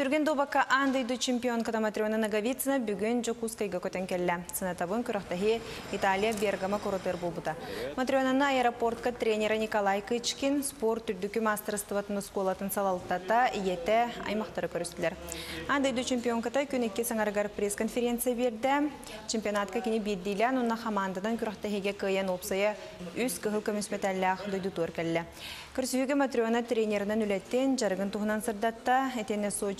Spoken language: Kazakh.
Түрген добака андайды чемпион Катаматриона Наговицина бүгін Жокускайга көтен келі. Сынатабын күріқтахи Италия Бергама коротер болбыта. Матрионаны аэропортка тренера Николай Кычкин спорт түрдікі мастерстватын сколатын салалтата иеті аймақтары көрістілер. Андайды чемпионката күнекке саңарғар пресс-конференция берді. Чемпионатка кені беддейлен, онна хамандадан күріқтахиге опсая үз кығыл дойды туар Күрсүйігі Матриона тренерінен үлеттен жарығын туғынан сырдатта, әтені